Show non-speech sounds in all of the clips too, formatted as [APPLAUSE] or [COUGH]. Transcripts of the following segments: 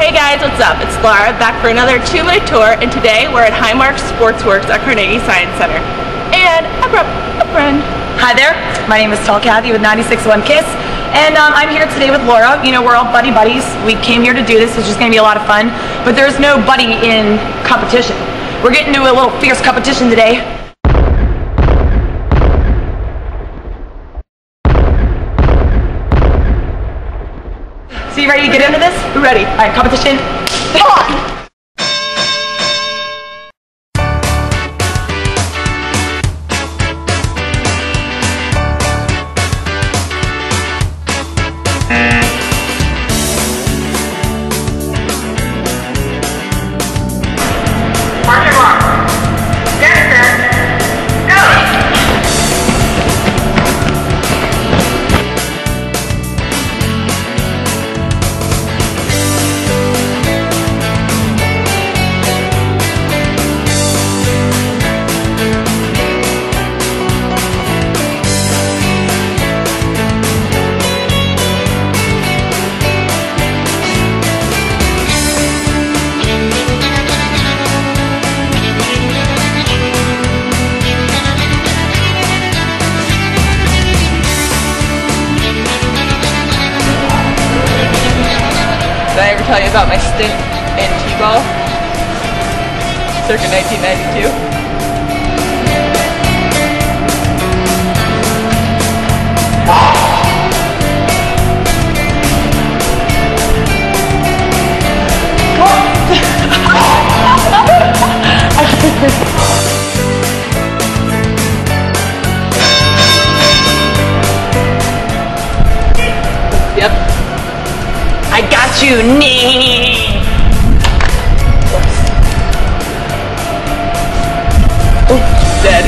Hey guys, what's up? It's Laura back for another two minute tour, and today we're at Highmark Sportsworks at Carnegie Science Center. And I brought a friend. Hi there, my name is Tall Cathy with 96.1 KISS, and um, I'm here today with Laura. You know, we're all buddy buddies. We came here to do this. It's just going to be a lot of fun, but there's no buddy in competition. We're getting to a little fierce competition today. So you ready to get into this? Ready. All right, competition. On! Tell you about my stint in T-ball? Circa 1992. Got you, nee. Dead.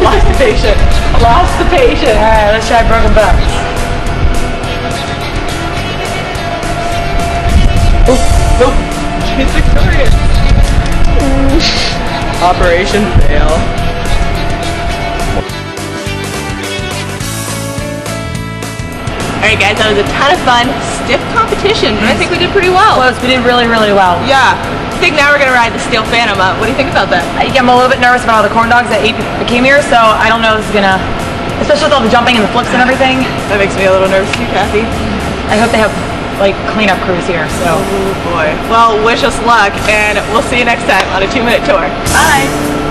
[LAUGHS] Lost the patient. Lost the patient. All right, let's try broken back. Oh, she's victorious. [LAUGHS] Operation fail. Alright guys, that was a ton of fun. Stiff competition, but I think we did pretty well. Close, we did really, really well. Yeah. I think now we're gonna ride the Steel Phantom up. What do you think about that? I, I'm a little bit nervous about all the corn dogs that ate, that came here, so I don't know if this is gonna, especially with all the jumping and the flips and [LAUGHS] everything. That makes me a little nervous too, Cathy. I hope they have like cleanup crews here. So Oh boy. Well, wish us luck, and we'll see you next time on a two minute tour. bye.